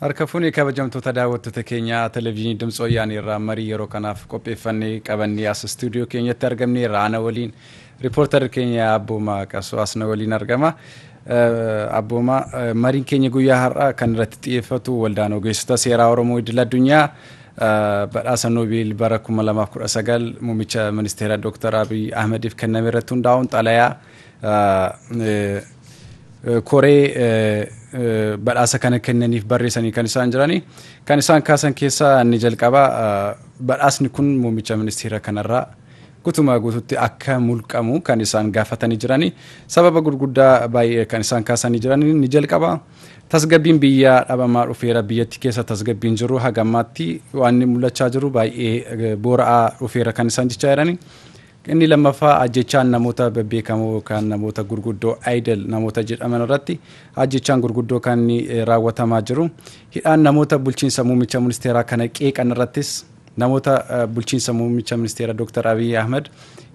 Harka fuunee kabajamtoota daawwattoota keenyaa televezyiinii Dimtsi Wayyaanee irraa marii yeroo kanaaf qopheeffannee qabannee as istuudiyoo keenyatti argamne Raana waliin riippoortarri keenya Abbooma Qasoo asna waliin argama. Abbooma mariin keenya guyyaa har'aa kan irratti xiyyeeffatu waldaan ogeessota seeraa Oromoo idil addunyaa badhaasa Noobeel bara 2019 muummicha ministeera Dr. Abiy Ahmediif kenname irratti hundaa'uun xalayaa koree badhaasa kana kennaniif barreessanii kan isaan jirani. Kan isaan kaasan keessaa inni jalqaba badhaasni kun muummicha ministeera kanarraa gutumaa guututti akka mulqamu kan isaan gaafatanii jirani. Sababa gurguddaa baay'ee kan isaan kaasanii jirani ni jalqaba. Tasgabbiin biyyaa dhabamaa dhufeera biyyatti keessa tasgabbiin jiru hagammaatti waan mul'achaa jiru baay'ee boora'aa dhufeera kan isaan jechaa jirani. Inni lammaffaa ajjechaan namoota bebbeekamoo yookaan namoota gurguddoo aidel namoota jedhaman irratti ajjechaan gurguddoo kan raawwatamaa jiru hidhaan namoota bulchiinsa muummicha ministeeraa kana qeeqan irrattis namoota bulchiinsa muummicha ministeera Dr. Abiy Ahmed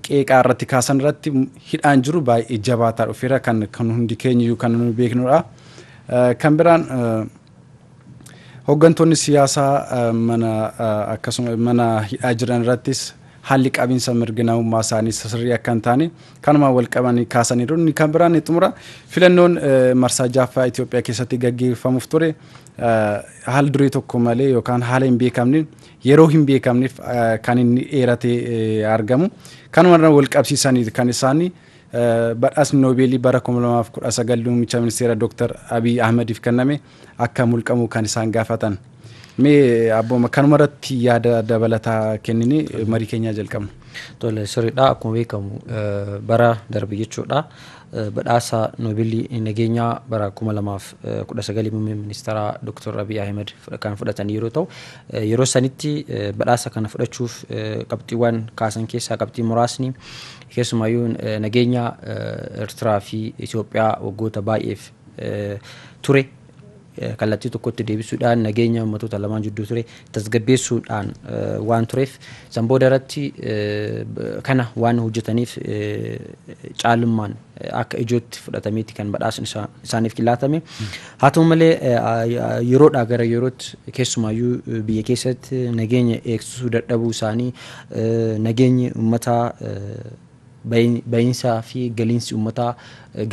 qeeqaa irratti kaasan irratti hidhaan jiru baay'ee jabaataa dhufeera kan kan hundi keenyiyyuu kan nu beeknudha. Kan biraan hooggantoonni siyaasaa mana hidhaa jiran irrattis haalli qabiinsa mirga namummaa isaanii sirrii akka hin taane kanuma wal qabanii kaasaniiru. Inni kan biraan xumura filannoon marsaa jaaffaa Itoophiyaa keessatti gaggeeffamuuf ture haal duree tokko malee yookaan haala hin beekamne yeroo hin beekamneef kan inni dheeratee argamu. Kanuma wal qabsiisanii kan isaanii badhaasni noobeelii bara 2019 muummicha ministeera Dr. Abiy Ahmediif kenname akka mulqamu kan isaan gaafatan. Mee abbooma kanuma irratti yaada dabalataa kennine marii keenyaa jalqabna. Tole sirriidha akkuma beekamu bara darbe jechuudha. Badhaasa noobeelii nageenyaa bara 2019 muummee ministeera Dr. Abiy Ahmed kan fudhatan yeroo ta'u yeroo sanitti badhaasa kana fudhachuuf qabxiiwwan kaasan keessaa qabxii muraasni keessumayyuu nageenya Eertiraa fi Itoophiyaa waggoota baay'eef ture. Kallattii tokkotti deebisuudhaan nageenya uummattoota lamaan jidduu ture tasgabbeessuudhaan waan tureef san booda irratti kana waan hojjetaniif caalummaan akka ijootti fudhatameeti kan badhaasni isaaniif laatame haa ta'u malee yeroodhaa gara yerootti keessumaayyuu biyya keessatti nageenya eegsisuu dadhabuu isaanii nageenyi uummataa bahiinsaa fi galiinsi uummataa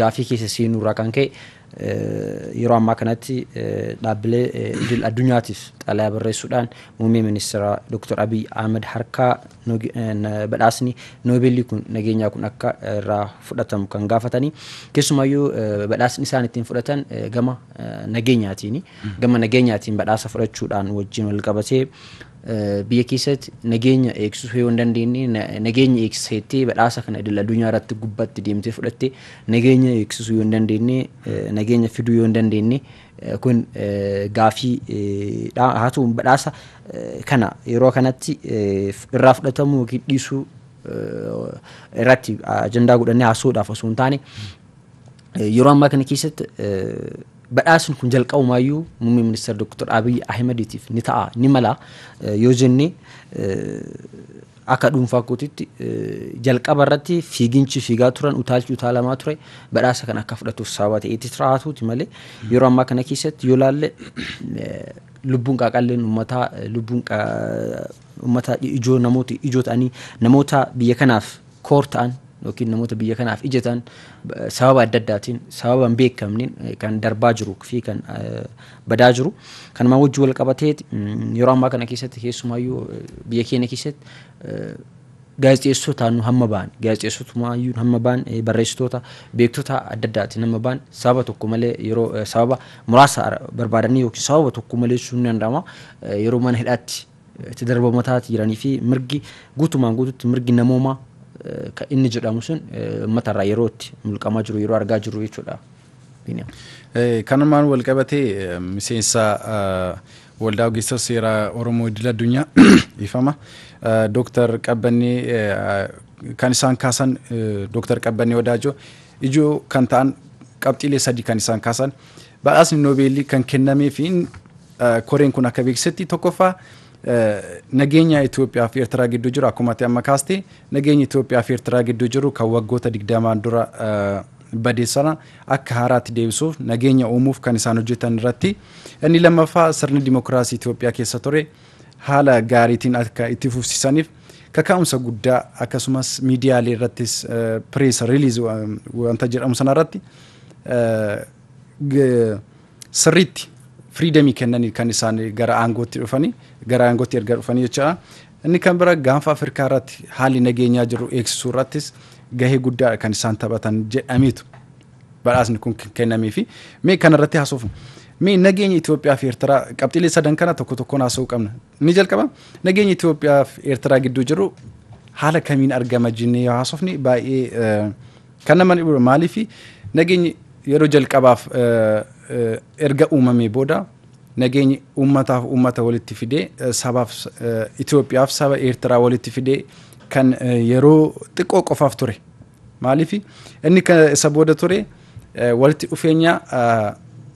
gaafii keessa seenuurraa kan ka'e yeroo ammaa kanatti dhaabbilee idil addunyaatiif xalayaa barreessuudhaan muummee ministeera Dr. Abiy Ahmed harkaa badhaasni noobeelii kun nageenyaa kun akka irraa fudhatamu kan gaafatanii keessumayyuu badhaasni isaan ittiin fudhatan gama nageenyaatiin gama nageenyaatiin badhaasa fudhachuudhaan wajjin wal qabatee biyya keessatti nageenya eegsisuu yoo hin dandeenye nageenya eegsiseettee badhaasa kana idil addunyaa irratti gubbatti deemtee fudhattee nageenya eegsisuu yoo hin dandeenye nageenya fiduu yoo hin dandeenye kun gaafiidha haa ta'u badhaasa kana yeroo kanatti irraa fudhatamu yookiin dhiisuu irratti ajandaa godhannee haasa'uudhaaf osoo hin taane yeroo ammaa kana keessatti badhaasni kun jalqabumaayyuu muummee ministeera Dr. Abiy Ahmediitiif ni ta'a ni mala yoo jenne akka dhuunfaa kootitti jalqaba irratti fiiginchi fiigaa turan utaalchi utaalamaa ture badhaasa kan akka fudhatuuf sababa ta'eetti tiraatuuti malee yeroo ammaa kana keessatti yoo laalle lubbuun qaaqalleen uummataa lubbuun uummata ijoo namoota ijoo ta'anii namoota biyya kanaaf koor ta'an yookiin namoota biyya kanaaf ijatan sababa adda addaatiin sababa hin beekamneen kan darbaa jiruu fi kan badaa jiru. Kanumaa wajjin wal qabatee yeroo ammaa kana keessatti keessumaayyuu biyya keenya keessatti gaazexeessootaan nu hamma ba'an gaazexeessootumaayyuu hamma ba'an barreessitoota beektota adda addaatiin hamma ba'an sababa tokko malee yeroo sababa muraasa barbaadanii yookiin sababa tokko malee sun danda'ama yeroo mana hidhaatti itti darbamataa jiranii fi mirgi guutumaan guututti mirgi namoomaa kan inni jedhamu sun uummatarraa yeroo itti mulqamaa jiru yeroo argaa jiru jechuudha. Kanumaan wal qabatee miseensa waldaa ogeessota seeraa Oromoo idil addunyaa ifama. Dooktar Qabbannee kan isaan kaasan Dooktar Qabbannee Wadaajoo ijoo kan ta'an qabxiilee sadii kan isaan kaasan badhaasni noobeelii kan kennamee fi koreen kun akka beeksisetti tokkoffaa nageenya Itoophiyaa fi Eertiraa gidduu jiru akkuma ati amma kaaste. Nageenya Itoophiyaa fi Eertiraa gidduu jiru kan waggoota digdamaan dura badee sana akka haaraatti deebisuuf nageenya uumuuf kan isaan hojjetan irratti. Inni lammaffaa sirni dimokiraasii Itoophiyaa keessa ture haala gaariitiin akka itti fufsiisaniif kaka'umsa guddaa akkasumas miidiyaalee irrattis pirees riiliz wanta jedhamu sana irratti sirriitti firiidamii kennanii kan isaan gara aangootti dhufanii gara aangootti erga dhufanii jechuudha. Inni kan bira gaanfa Afrikaa irratti haalli nageenyaa jiru eegsisuu irrattis gahee guddaa kan isaan taphatan jedhameetu badhaasni kun kennamee fi mee kanarratti haasofnu. Mee nageenya Itoophiyaa fi Eertiraa qabxiilee sadan kana tokko tokkoon haasa'uu qabna. Ni jalqaba nageenya Itoophiyaa fi Eertiraa gidduu jiru haala kamiin argama jennee yoo haasofne baay'ee kan nama dhibu maaliif nageenyi yeroo jalqabaaf erga uumamee booda nageenyi uummataaf uummata walitti fidee sabaaf Itoophiyaaf saba Eertiraa walitti fidee kan yeroo xiqqoo qofaaf ture. Maaliif inni isa booda ture walitti dhufeenya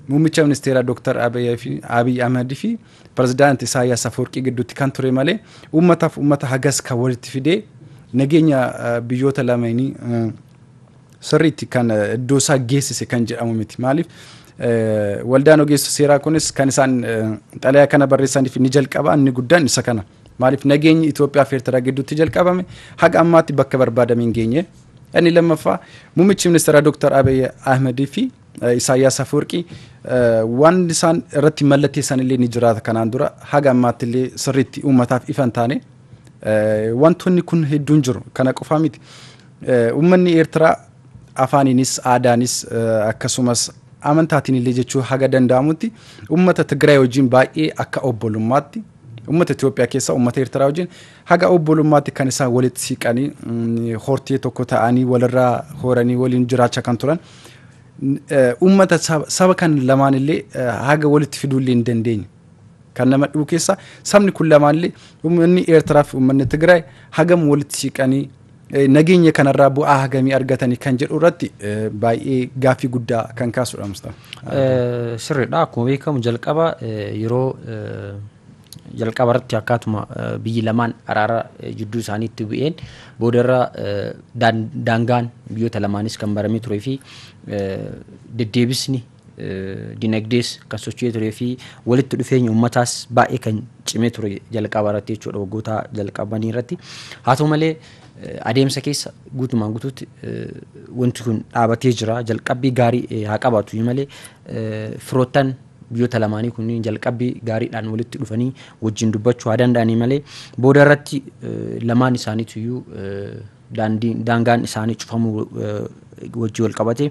muummicha ministeeraa Dr. Abiy Ahmed fi pirezidaanti Isaayyaas Afwerqii gidduutti kan ture malee uummataaf uummata hagas kan walitti fidee nageenya biyyoota lameenii sirriitti kan iddoo isaa geessise kan jedhamu miti. Maaliif waldaan ogeessa seeraa kunis kan isaan xalayaa kana barreessaniif ni jalqaba inni guddaan isa kana. Maaliif nageenyi Itoophiyaa fi Eertiraa gidduutti jalqabame haga ammaatti bakka barbaadame hin geenye. Inni lammaffaa muummichi ministeeraa Dr. Abiy Ahmed fi Isaayyaas Afwerqii waan isaan irratti mallatteessan illee ni jiraata kanaan dura haga ammaatti illee sirriitti uummataaf ifa hin taane wantoonni kun hedduun jiru kana qofaa miti. Uummanni Eertiraa afaaniinis aadaanis akkasumas amantaatiin illee jechuu haga danda'amutti uummata Tigraay wajjin baay'ee akka obbolummaatti uummata Itoophiyaa keessa uummata Eertiraa wajjin haga obbolummaatti kan isaan walitti siiqanii hortee tokko ta'anii walirraa horanii waliin jiraachaa kan turan. Uummata saba kan lamaan illee haga walitti fiduu illee hin dandeenye. Kan nama dhibu keessa sabni kun lamaan illee uummanni Eertiraa fi uummanni Tigraay hagam walitti siiqanii nageenya kanarraa bu'aa hagamii argatanii kan jedhu irratti baay'ee gaaffii guddaa kan kaasudha Mustafa. Sirriidha akkuma beekamu jalqaba yeroo jalqaba irratti akkaatuma biyyi lamaan araara jidduu isaaniitti bu'een boodarra daangaan biyyoota lamaanis kan baramee turee fi deddeebisni dinagdees kan socho'ee turee fi walitti dhufeenya uummataas baay'ee kan cimee ture jalqaba irratti jechuudha waggoota jalqabanii irratti. Haa ta'u malee adeemsa keessa guutumaan guutuutti wanti kun dhaabatee jira. Jalqabbii gaarii haa qabaatu malee firoottan biyyoota lamaanii kunniin jalqabbii gaariidhaan walitti dhufanii wajjin dubbachuu haa danda'anii malee booda irratti lamaan isaaniitiyyuu daangaan isaanii cufamuu wajji wal qabatee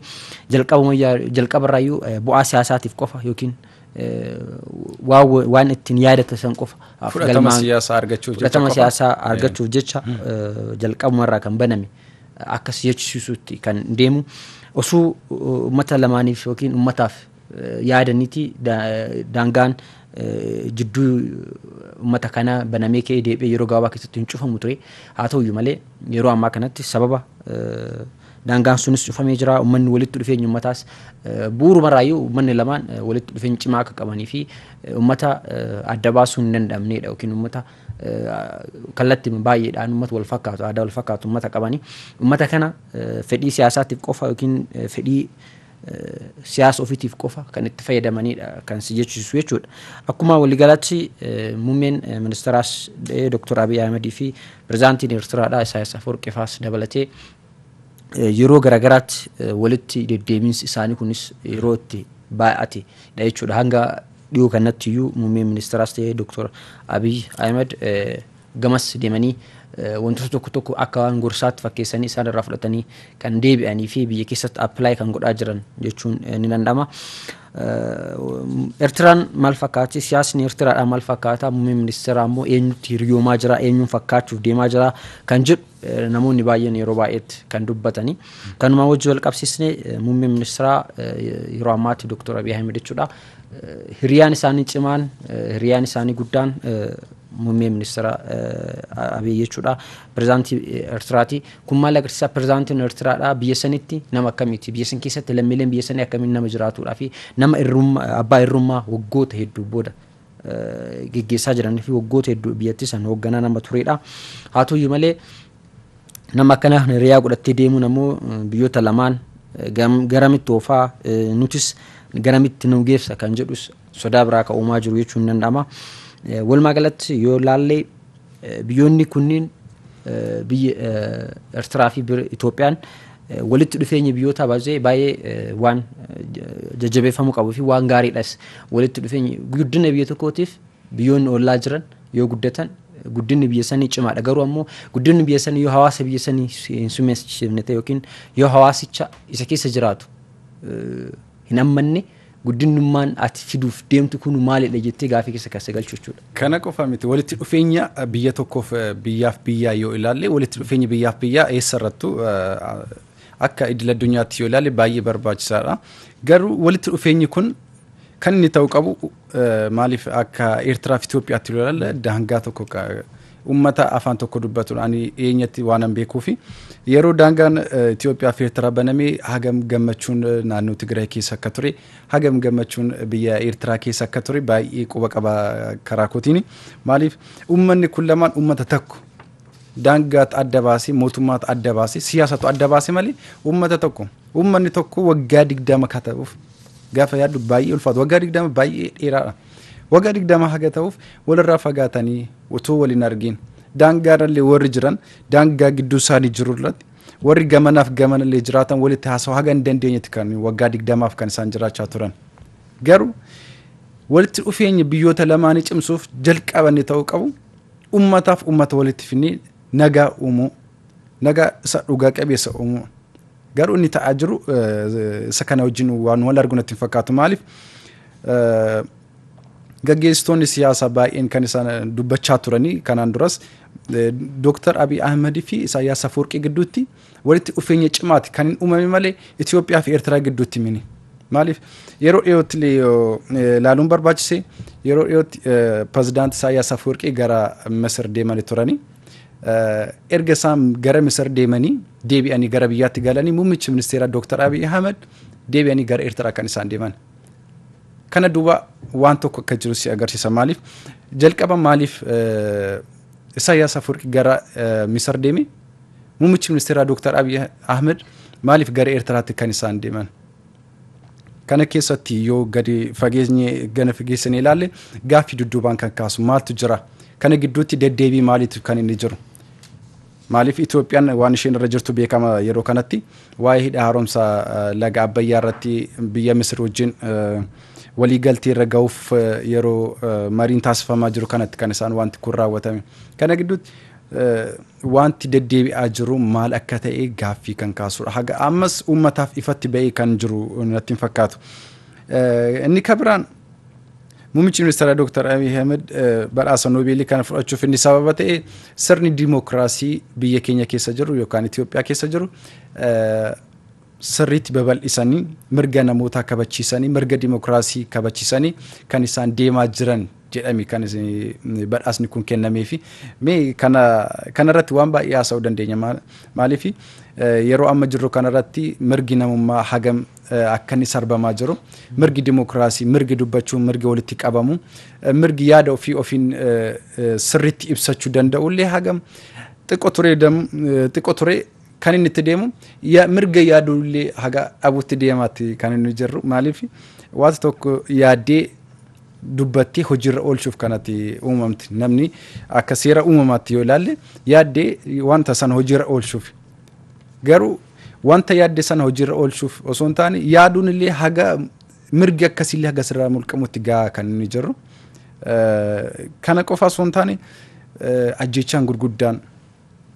jalqabarraayyuu bu'aa siyaasaatiif qofa yookiin waan ittiin yaadatan san qofa fudhatama siyaasaa argachuuf jecha fudhatama siyaasaa argachuuf jecha jalqabumarraa kan baname akkas jechisiisuutti kan deemu osoo uummata lamaaniif yookiin uummataaf yaadaniiti daangaan jidduu uummata kana banamee ka'ee deebi'ee yeroo gabaabaa keessatti hin cufamu ture haa ta'uyyuu malee yeroo ammaa kanatti sababa daangaan sunis cufamee jira uummanni walitti dhufeenya uummataas bu'uurumarraayyuu uummanni lamaan walitti dhufeenya cimaa akka qabanii fi uummata adda baasuu hin danda'amnedha yookiin uummata kallattii baay'eedhaan uummata wal fakkaatu aadaa wal fakkaatu uummata qabanii uummata kana fedhii siyaasaatiif qofa yookiin fedhii siyaasa ofiitiif qofa kan itti fayyadamanidha kan si jechisiisu jechuudha. Akkuma waliigalatti muummeen ministeeraas Dr. Abiy Ahmedii fi pirezidaantiin Eertiraadha Isaayyaas Afwerqifaas dabalatee yeroo garagaraatti walitti deddeebiinsi isaanii kunis yeroo itti baay'ate dha jechuudha. Hanga dhiyoo kanatti iyyuu muummeen ministeeraas ta'ee Dr. Abiy Ahmed gamas deemanii wantoota tokko tokko akka waan gorsaatti fakkeessanii isaan irraa fudhatanii kan deebi'anii fi biyya keessatti appilaayi kan godhaa jiran jechuun ni danda'ama. Eertiraan maal fakkaati? Siyaasni Eertiraadhaa maal fakkaata? Muummeen ministeeraa immoo eenyutti hiriyoomaa jira? Eenyuun fakkaachuuf deemaa jira? Kan jedhu namoonni baay'een yeroo baay'eetti kan dubbatanii. Kanuma wajji wal qabsiisnee muummeen ministeeraa yeroo ammaatti Dr. Abiy Ahmed jechuudha. Hiriyaan isaanii cimaan, hiriyaan isaanii guddaan muummee ministeera Abiy jechuudha. Pirezidaantii Eertiraati. Kun maal agarsiisa? Pirezidaantiin Eertiraadha biyya sanitti nama akkamiiti? Biyya san keessatti lammiileen biyya sanii akkamiin nama jiraatudhaa fi nama abbaa irrummaa waggoota hedduu booda geggeessaa jiranii fi waggoota hedduu biyyattii san hoogganaa nama turedha. Haa ta'uyyuu malee nama akkana hiriyaa godhattee deemuun ammoo biyyoota lamaan garamitti oofaa nutis garamitti nu geessa kan jedhus sodaa biraa kan uumaa jiru jechuun ni danda'ama. Walumaa galatti yoo ilaalle biyyoonni kunniin biyya Eertiraa fi Itoophiyaan walitti dhufeenya biyyoota baay'ee waan jajjabeeffamuu qabuu fi waan gaariidhas walitti dhufeenya guddina biyya tokkootiif biyyoonni ollaa jiran yoo guddatan guddinni biyya sanii cimaadha garuu ammoo guddinni biyya sanii yoo hawaasa biyya sanii hin sumeessifne yookiin yoo hawaasicha isa keessa jiraatu hin ammanne guddinummaan ati fiduuf deemtu kun maalidha jettee gaafii keessa kaasa galchu jechuudha. Kana qofa miti walitti dhufeenya biyya tokkoof biyyaaf biyyaa yoo ilaalle walitti dhufeenya biyyaaf biyyaa eessarrattu akka idil addunyaatti yoo ilaalle baay'ee barbaachisaadha. Garuu walitti dhufeenyi kun kan inni ta'uu qabu maaliif akka Eertiraa fi Itoophiyaatti yoo ilaalle daangaa tokko uummata afaan tokko dubbatu ani eenyatti waan hin beekuu fi yeroo daangaan Itoophiyaa fi Eertiraa banamee hagam gammachuun naannoo Tigraay keessa akka ture hagam gammachuun biyya Eertiraa keessa akka ture baay'ee quba qaba karaa kootiin. Maaliif? Uummanni kun lamaan uummata tokko. Daangaatu adda baasee mootummaatu adda baasee siyaasatu adda baasee malee uummata tokko. Uummanni tokko waggaa digdama ka ta'uuf gaafa yaaddu baay'ee ulfaatu. Waggaa digdama baay'ee dheeraadha. Waggaa digdama haga ta'uuf walirraa fagaatanii otoo waliin argin. Daangaadhallee warri jiran daangaa gidduu isaanii jiru irratti warri gamanaaf gamanallee jiraatan walitti haasawaa haga hin dandeenyetti kan waggaa digdamaaf kan isaan jiraachaa turan. Garuu walitti dhufeenya biyyoota lamaanii cimsuuf jalqabanne ta'uu qabu ummataaf ummata walitti finnee nagaa uumuu nagaa isa dhugaa qabeessa uumuu. Garuu inni ta'aa jiru isa kana wajjin waan wal argu natti hin fakkaatu maaliif gaggeessitoonni siyaasaa baay'een kan isaan dubbachaa turanii kanaan duras Dooktar Abiy Ahmedii fi Isaayyaas Afawarqii gidduutti walitti dhufeenya cimaati kan hin uumame malee Itoophiyaa fi Eertiraa gidduutti mini. Maaliif yeroo dhiyootti ilaaluun barbaachise yeroo dhiyootti pirezidaantii Isaayyaas Afawarqii gara Misir deemanii turanii erga isaan gara Misir deemanii deebi'anii gara biyyaatti galanii muummichi ministeeraa Dooktar Abiy Ahmed deebi'anii gara Eertiraa kan isaan deeman. Kana duuba waan tokko akka jiru si agarsiisa. Maaliif? Jalqaba maaliif Isaayyaas Afawarqii gara Misir deeme? Muummichi ministeeraa Dooktar Abiy Ahmed maaliif gara Eertiraatti kan isaan deeman? Kana keessatti yoo gadi fageenye gana fageessanii ilaalle gaaffii dudduubaan kan kaasu maaltu jira? Kana gidduutti deddeebii maaliitu kan inni jiru? Maaliif Itoophiyaan waan isheen irra jirtu beekama yeroo kanatti? Waa'ee hidha haaromsa laga Abbayyaa irratti biyya Misir wajjin waliigaltee irra ga'uuf yeroo mariin taasifamaa jiru kanatti kan isaan wanti kun raawwatame kana gidduutti wanti deddeebi'aa jiru maal akka ta'e gaaffii kan kaasudha haga ammas uummataaf ifatti ba'ee kan jiru natti hin fakkaatu inni kabiraan Muummichi ministeeraa Dooktar Abiy Ahmed badhaasa Noobeelii kana fudhachuuf inni sababa ta'e sirni dimookiraasii biyya keenya keessa jiru yookaan Itoophiyaa keessa jiru sirriitti babal'isanii mirga namootaa kabachiisanii mirga dimookiraasii kabachiisanii kan isaan deemaa jiran jedhame kan badhaasni kun kennamee fi mee kana kanarratti waan baay'ee haasa'uu dandeenya maaliif yeroo amma jirru kanarratti mirgi namummaa hagam akka inni sarbamaa jiru mirgi dimookiraasii mirgi dubbachuu mirgi walitti qabamu mirgi yaada ofii ofiin sirriitti ibsachuu danda'ullee hagam xiqqoo turee xiqqoo turee kan inni itti deemu mirga yaadullee haga dhabuutti deemaatti kan inni jirru maaliif waanta tokko yaaddee dubbattee hojiirra oolchuuf kanatti uumamti namni akka seera uumamaatti yoo ilaalle yaaddee wanta sana hojiirra oolchuuf garuu wanta yaadde sana hojiirra oolchuuf osoo hin taane yaaduun illee haga mirgi akkasiillee haga sirraa mulqamutti gahaa kan inni jiru kana qofa osoo hin taane ajjechaan gurguddaan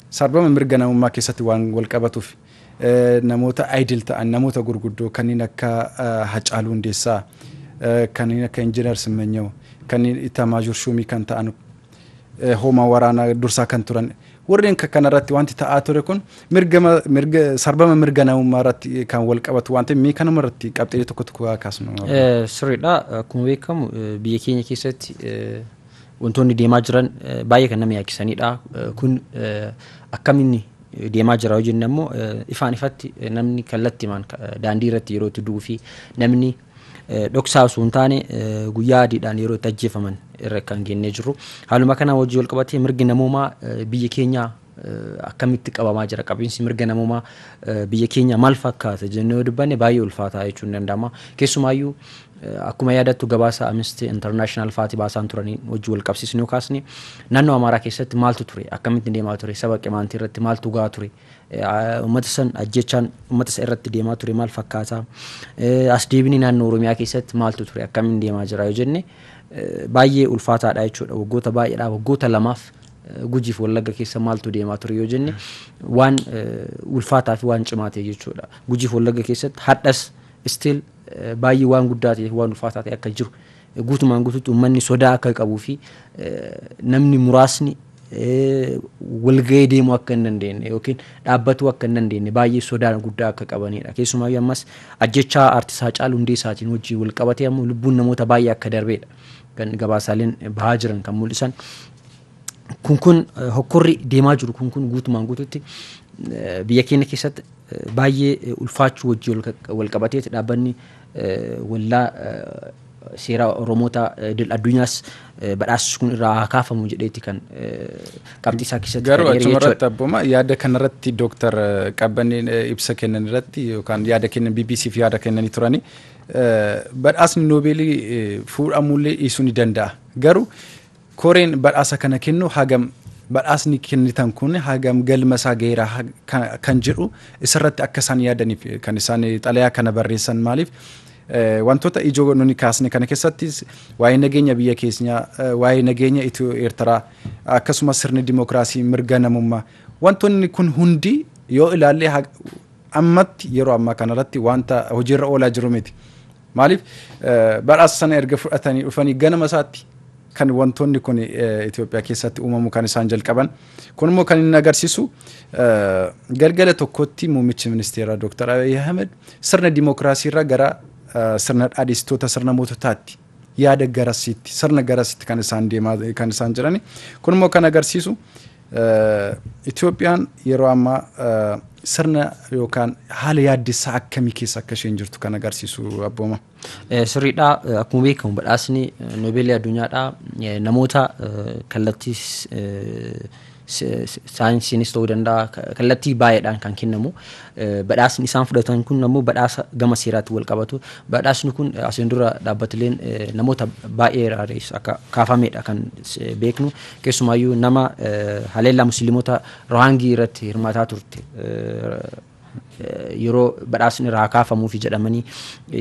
sarbama mirga namummaa keessatti waan wal qabatuuf namoota aidil ta'an namoota gurguddoo kanneen akka Hacaaluu Hundeessaa kanneen akka Injiinar Simmanyaw kanneen Itamaajur Shumii kan ta'an hoomaa waraanaa dursaa kan turan warreen kanarratti wanti ta'aa ture kun mirga sarbama mirga namummaa irratti kan wal qabatu waan ta'eef mee kanuma irratti qabxee tokko tokko kaasnu. Sirriidha akkuma beekamu biyya keenya keessatti wantoonni deemaa jiran baay'ee kan nama yaachisanidha. Kun akkamitti deemaa jira yoo jenne ammoo ifaan ifatti namni kallattimaan daandii irratti yeroo itti du'uu fi namni dhoksaa osoo hin taane guyyaa adiidhaan yeroo itti ajjeefaman irra kan gennee jirru. Haaluma kana wajjin wal qabatee mirgi namoomaa biyya keenyaa akkamitti qabamaa jira qabiinsi mirga namummaa biyya keenya maal fakkaata jennee yoo dubbanne baay'ee ulfaataa jechuun danda'ama keessumaayyuu akkuma yaadattu gabaasa Amnesty International faati baasaan turanii hojii wal qabsiisni yoo kaasne naannoo Amaaraa keessatti maaltu ture? Akkamitti deemaa ture? Saba qimaantii irratti maaltu gaa ture? Uummata san ajjechaan uummata san irratti deemaa ture maal fakkaata as deebinii naannoo Oromiyaa keessatti maaltu ture? Akkamiin deemaa jira yoo jenne baay'ee ulfaataadha jechuudha. Waggoota baay'eedha. Waggoota lamaaf gujiif wallagga keessa maaltu deemaa ture yoo jenne waan ulfaataa fi waan cimaa ta'e jechuudha. Gujiif wallagga keessatti hadhas still baay'ee waan guddaa ta'e waan ulfaataa ta'e akka jiru. Guutumaan guututti uummanni sodaa akka qabuu fi namni muraasni walgahee deemuu akka hin dandeenye yookiin dhaabbatuu akka hin dandeenye baay'ee sodaa guddaa akka qabanidha keessumaayyuu ammas ajjechaa artisaa Haacaaluu Hundeessaatiin hojii wal qabatee ammoo lubbuun namoota baay'ee akka darbedha kan gabaasaaleen bahaa jiran kan mul'isan. Kun kun hokkorri deemaa jiru kun kun guutumaan guututti biyya keenya keessatti baay'ee ulfaachuu wajjii wal qabateeti. Dhaabbanni wallaa seera oromoota idil addunyaas badhaasni kun irraa haa kaafamu jedheeti kan qabxii isaa keessatti garuu achumarratti abbuma yaada kanarratti dooktar qabbaniin ibsa kennan irratti yookaan yaada kennan bbc fi yaada kennanii turani badhaasni noobeelii fuudhamullee dhiisuu ni danda'a. Garuu koreen badhaasa kana kennu hagam badhaasni kennitan kun hagam galma isaa gaheera kan jedhu isarratti akka isaan yaadaniif kan isaan xalayaa kana barreessan maaliif wantoota ijoo nuni kaasne kana keessattis waa'ee nageenya biyya keenyaa waa'ee nageenya Itiyoo Eertiraa akkasumas sirni dimookiraasii mirga namummaa wantoonni kun hundi yoo ilaalle ammatti yeroo ammaa kanarratti wanta hojiirra oolaa jiru miti. Maaliif badhaasa sana erga fudhatanii dhufanii ganama isaatti kan wantoonni kun Itoophiyaa keessatti uumamu kan isaan jalqaban. Kun immoo kan inni agarsiisu galgala tokkotti muummichi ministeeraa Dooktar Abiy Ahmed sirna dimookiraasii irraa gara sirna dhaadhistoota sirna moototaatti yaada garasiitti sirna garasiitti kan isaan deemaa kan isaan jirani. Kun immoo kan agarsiisu Itoophiyaan yeroo ammaa sirna yookaan haala yaaddessaa akkamii keessa akka isheen jirtu kan agarsiisu abbooma. Sirriidha akkuma beekamu badhaasni noobeelii addunyaadha namoota kallattii saayinsiinis ta'uu danda'a kallattii baay'eedhaan kan kennamu badhaasni isaan fudhatan kun ammoo badhaasa gama seeraatti wal qabatu badhaasni kun asiin dura dhaabbatleen namoota baay'ee akka kaafamedha kan beeknu keessumaayyuu nama haleellaa musliimota rohaangii irratti hirmaataa turte yeroo badhaasni irraa kaafamuufi jedhamanii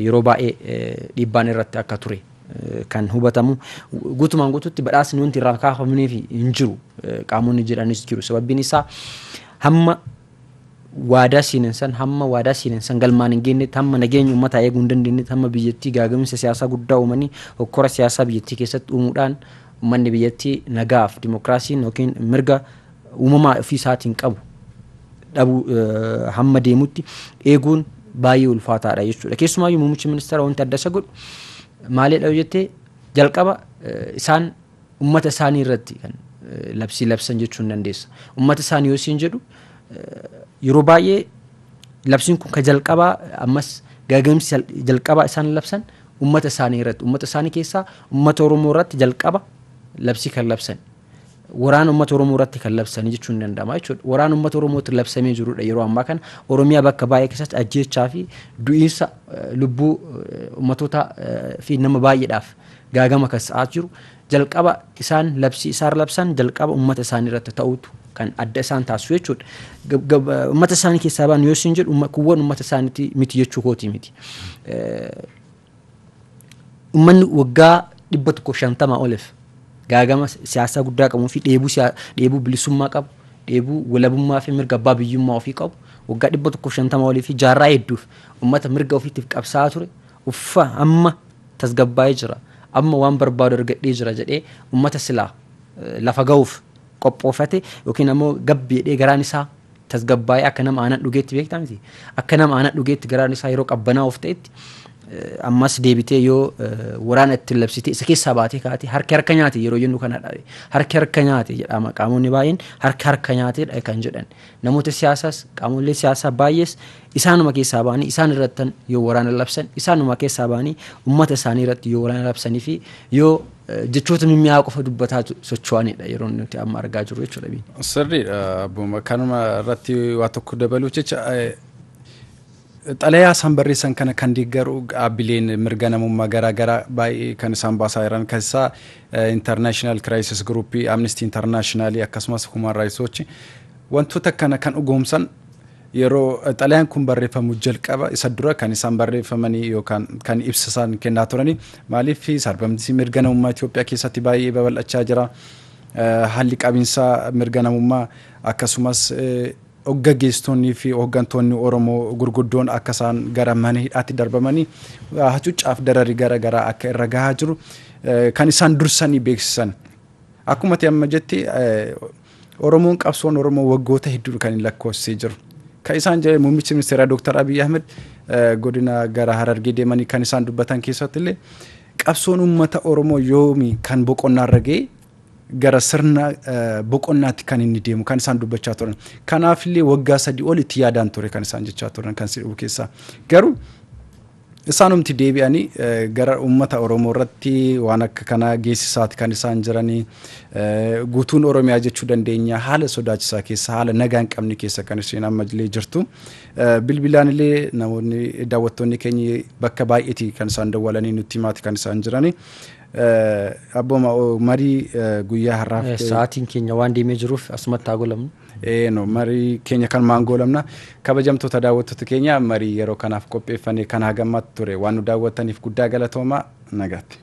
yeroo baay'ee dhiibbaan irratti akka ture kan hubatamu. Guutumaan guututti badhaasni wanti irraa kaafamneef hin jiru. Qaamonni jedhanis jiru. Sababbiin isaa hamma waadaa siinan san hamma waadaa siinan san galmaan hin geenyetti hamma nageenya uummataa eeguu hin dandeenyetti hamma biyyattii gaaga'insa siyaasaa guddaa uumanii hokkora siyaasaa biyyattii keessatti uumuudhaan uummanni biyyattii nagaaf dimookiraasiin yookiin mirga uumamaa ofii isaatiin qabu dhabu hamma deemutti eeguun baay'ee ulfaataadha jechuudha. Keessumaayyuu muummichi ministeera wanti adda isa godhu maalidha jettee jalqaba isaan ummata isaanii irratti kan labsii labsan jechuu hin dandeessa. Ummata isaanii yoo siin jedhu yeroo baay'ee labsiin kun ka jalqabaa ammas gaaga'insi jalqabaa isaan labsan ummata isaanii irratti ummata isaanii keessaa ummata Oromoo irratti jalqaba labsii kan labsan. Waraana uummata Oromoo irratti kan labsanii jechuun ni danda'ama jechuudha. Waraana uummata Oromootti labsamee jirudha yeroo ammaa kana Oromiyaa bakka baay'ee keessatti ajjeechaa fi du'iinsa lubbuu uummatootaa fi nama baay'eedhaaf gaagama kan sa'aa jiru jalqaba isaan labsii isaan labsan jalqaba uummata isaanii irratti ta'utu kan adda isaan taasisu jechuudha. Uummata isaanii keessaa ba'an yoo isin jedhu kuwwan uummata isaaniiti miti jechuu kooti miti. Uummanni waggaa dhibba tokko shantamaa oliif gaagama siyaasaa guddaa qabuu fi dheebuu bilisummaa qabu dheebuu walabummaa fi mirga abbaa biyyummaa ofii qabu waggaa dhibba tokko shantama olii fi jaarraa hedduuf uummata mirga ofiitiif qabsaa'aa ture. Uffa amma tasgabbaa'ee jira amma waan barbaadu argadhee jira jedhee uummata silaa lafa ga'uuf qophoofate yookiin ammoo gabbi jedhee garaan isaa tasgabbaa'ee akka nama aanan dhugeetti beektaa miti? Akka nama aanan dhugeetti garaan isaa yeroo qabbanaa of ta'etti ammas deebitee yoo waraana itti labsitee isa keessaa baatee kaatee harki harka nyaate yeroo jennu kanadha harki harka nyaate jedhama. Qaamonni baay'een harki harka nyaateedha kan jedhan. Namoota siyaasaas qaamolee siyaasaa baay'ees isaanuma keessaa ba'anii isaan irratti yoo waraana labsan isaanuma keessaa ba'anii uummata isaanii irratti yoo waraana labsanii fi yoo jechoota mimmi'aa qofa dubbataa socho'anidha yeroo nuti amma argaa jirru jechuudha. Sirriidha abbooma kanuma irratti waa tokko dabaluuf jecha xalayaa isaan barreessan kana kan deeggaru dhaabbileen mirga namummaa garaa garaa baay'ee kan isaan baasaa jiran keessaa international crisis group amnesty international akkasumas human rights watch. Wantoota kana kan dhugoomsan yeroo xalayaan kun barreeffamu jalqaba isa dura kan isaan barreeffamanii yookaan kan ibsa isaan kennaa turani maaliif sarbamtii mirga namummaa Itoophiyaa keessatti baay'ee babal'achaa jira? Haalli qabiinsaa mirga namummaa akkasumas hoggantoonnii fi hooggantoonni Oromoo gurguddoon akka isaan gara mana hidhaatti darbamanii hacuucaaf darari gara garaa akka irra gahaa jiru kan isaan dursanii beeksisan. Akkuma amma jetti Oromoon qabsoon Oromoo waggoota hedduu kan hin lakkoofsee jiru. Kan isaan jedhe muummichi ministeeraa Dr. Abiy Ahmed godina gara Harargee deemanii kan isaan dubbatan keessatti illee qabsoon uummata Oromoo yoomi kan boqonnaarra ga'e gara sirna boqonnaatti kan inni deemu kan isaan dubbachaa turan. Kanaaf illee waggaa sadii ol itti yaadaan ture kan isaan jechaa turan kan si dhufu keessaa. Garuu isaanumti deebi'anii gara uummata Oromoo irratti waan akka kanaa geessisaati kan isaan jiranii guutuun Oromiyaa jechuu dandeenya haala sodaachisaa keessa haala nagaa hin qabne keessa kan isheen amma illee jirtu. Bilbilaan illee namoonni daawwattoonni keenya bakka baay'eeti kan isaan dawwalanii nutti himaati kan isaan jiranii. Abbooma marii guyyaa har'aaf. Sa'aatiin keenya waan deemee jiruuf asumatti haa golamnu. no marii keenya kan maan goolamna kabajamtoota daawwattoota keenya marii yeroo kanaaf qopheeffame kan hagammaatti ture waan nu daawwattaniif guddaa galatoomaa nagaatti.